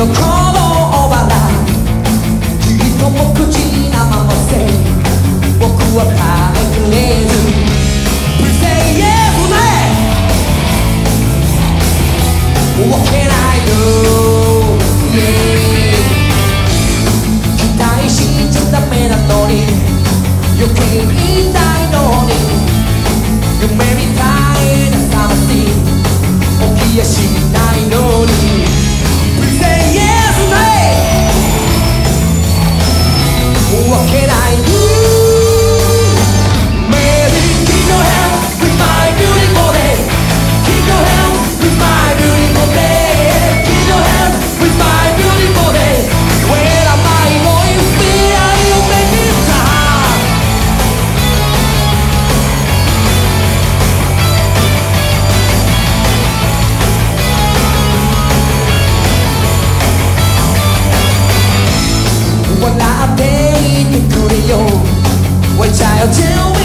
のこのおばらきっと無口なまませ僕は帰れず Yes, けない、期待しちゃダメなのにいのに夢みたいなし What I'll do